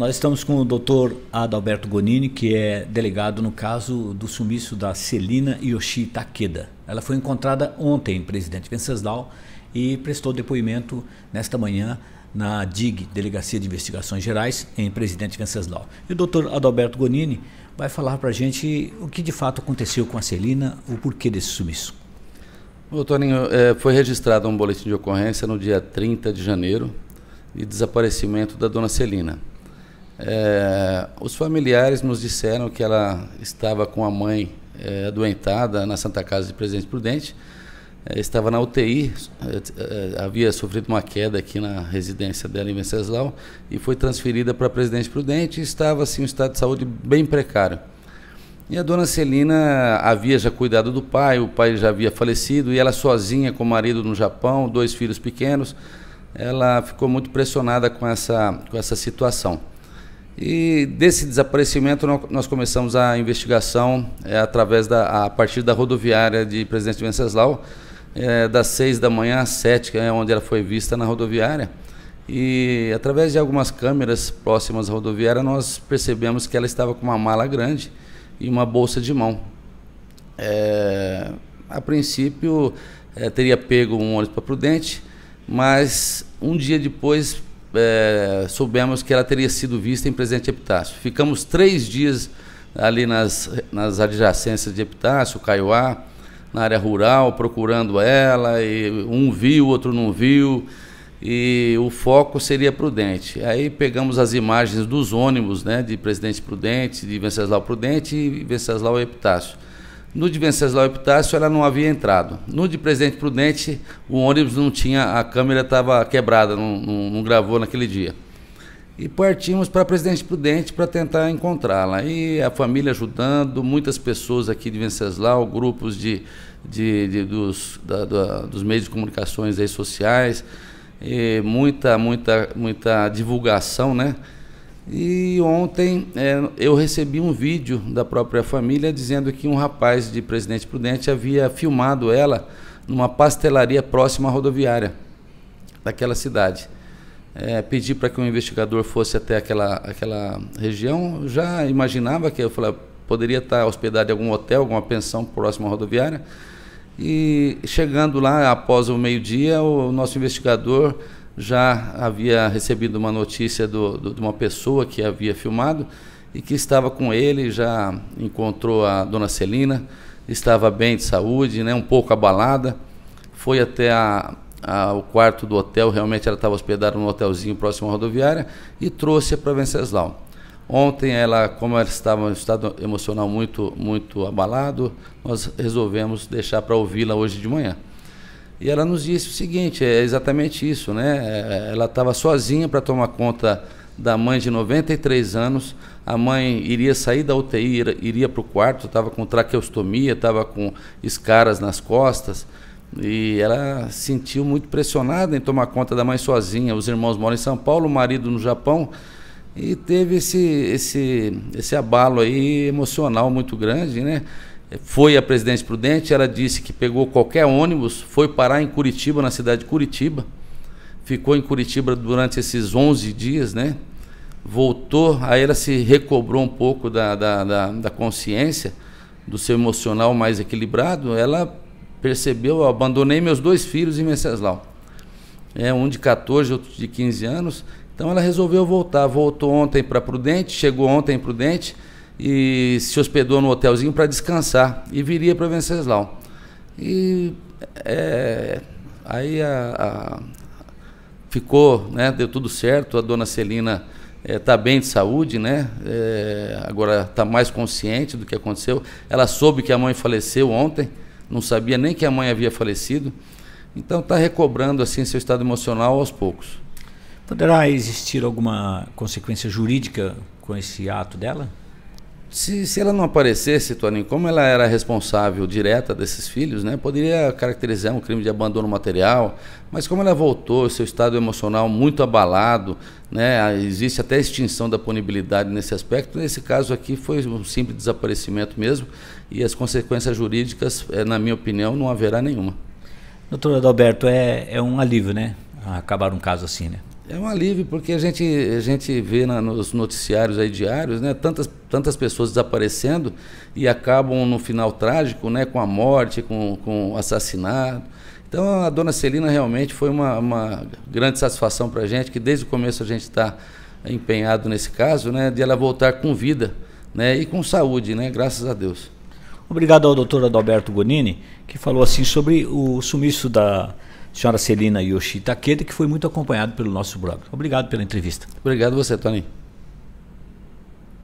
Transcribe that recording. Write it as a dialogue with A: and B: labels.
A: Nós estamos com o Dr. Adalberto Gonini, que é delegado no caso do sumiço da Celina Yoshi Takeda. Ela foi encontrada ontem em Presidente Venceslau e prestou depoimento nesta manhã na DIG, Delegacia de Investigações Gerais, em Presidente Venceslau. E o Dr. Adalberto Gonini vai falar para a gente o que de fato aconteceu com a Celina, o porquê desse sumiço.
B: Ô, Toninho, é, foi registrado um boletim de ocorrência no dia 30 de janeiro de desaparecimento da dona Celina. É, os familiares nos disseram que ela estava com a mãe é, adoentada na Santa Casa de Presidente Prudente, é, estava na UTI, é, é, havia sofrido uma queda aqui na residência dela em Venceslau e foi transferida para Presidente Prudente e estava assim, um estado de saúde bem precário. E a dona Celina havia já cuidado do pai, o pai já havia falecido, e ela sozinha com o marido no Japão, dois filhos pequenos, ela ficou muito pressionada com essa, com essa situação. E desse desaparecimento nós começamos a investigação é, através da, a partir da rodoviária de Presidente Venceslau, é, das seis da manhã às sete, que é onde ela foi vista na rodoviária. E através de algumas câmeras próximas à rodoviária nós percebemos que ela estava com uma mala grande e uma bolsa de mão. É, a princípio, é, teria pego um ônibus para Prudente, mas um dia depois é, soubemos que ela teria sido vista em Presidente Epitácio. Ficamos três dias ali nas, nas adjacências de Epitácio, Caiuá, na área rural, procurando ela, e um viu, outro não viu e o foco seria Prudente. Aí pegamos as imagens dos ônibus, né, de Presidente Prudente, de Venceslau Prudente e Venceslau Epitácio. No de Venceslau Epitácio ela não havia entrado. No de Presidente Prudente o ônibus não tinha, a câmera estava quebrada, não, não, não, gravou naquele dia. E partimos para Presidente Prudente para tentar encontrá-la. E a família ajudando, muitas pessoas aqui de Venceslau, grupos de, de, de dos, da, da, dos meios de comunicações aí sociais, muita, muita, muita divulgação, né? E ontem é, eu recebi um vídeo da própria família dizendo que um rapaz de Presidente Prudente havia filmado ela numa pastelaria próxima à rodoviária daquela cidade. É, pedi para que um investigador fosse até aquela, aquela região, já imaginava que eu falei, poderia estar hospedado em algum hotel, alguma pensão próxima à rodoviária. E chegando lá, após o meio-dia, o nosso investigador já havia recebido uma notícia do, do, de uma pessoa que havia filmado e que estava com ele, já encontrou a dona Celina, estava bem de saúde, né, um pouco abalada, foi até a, a, o quarto do hotel, realmente ela estava hospedada num hotelzinho próximo à rodoviária, e trouxe-a para Venceslau. Ontem, ela, como ela estava em um estado emocional muito, muito abalado, nós resolvemos deixar para ouvi-la hoje de manhã. E ela nos disse o seguinte: é exatamente isso, né? É, ela estava sozinha para tomar conta da mãe de 93 anos. A mãe iria sair da UTI, iria para o quarto, estava com traqueostomia, estava com escaras nas costas. E ela sentiu muito pressionada em tomar conta da mãe sozinha. Os irmãos moram em São Paulo, o marido no Japão e teve esse, esse, esse abalo aí emocional muito grande, né? Foi a Presidente Prudente, ela disse que pegou qualquer ônibus, foi parar em Curitiba, na cidade de Curitiba, ficou em Curitiba durante esses 11 dias, né? Voltou, aí ela se recobrou um pouco da, da, da, da consciência, do seu emocional mais equilibrado, ela percebeu, eu abandonei meus dois filhos em Venceslau. É, um de 14, outro de 15 anos, então ela resolveu voltar. Voltou ontem para Prudente, chegou ontem em Prudente e se hospedou no hotelzinho para descansar e viria para Venceslau. E é, aí a, a, ficou, né, deu tudo certo, a dona Celina está é, bem de saúde, né? É, agora está mais consciente do que aconteceu. Ela soube que a mãe faleceu ontem, não sabia nem que a mãe havia falecido. Então está recobrando assim seu estado emocional aos poucos.
A: Poderá existir alguma consequência jurídica com esse ato dela?
B: Se, se ela não aparecesse, Toninho, como ela era responsável direta desses filhos, né, poderia caracterizar um crime de abandono material, mas como ela voltou, seu estado emocional muito abalado, né, existe até extinção da punibilidade nesse aspecto, nesse caso aqui foi um simples desaparecimento mesmo, e as consequências jurídicas, é, na minha opinião, não haverá nenhuma.
A: Doutor Adalberto, é, é um alívio, né? Acabar um caso assim, né?
B: É um alívio, porque a gente, a gente vê na, nos noticiários aí diários, né, tantas, tantas pessoas desaparecendo e acabam no final trágico, né, com a morte, com, com o assassinato. Então a dona Celina realmente foi uma, uma grande satisfação para a gente, que desde o começo a gente está empenhado nesse caso, né, de ela voltar com vida né, e com saúde, né, graças a Deus.
A: Obrigado ao doutor Adalberto Gonini, que falou assim sobre o sumiço da senhora Celina Yoshi Takeda, que foi muito acompanhado pelo nosso blog. Obrigado pela entrevista.
B: Obrigado você, Tony.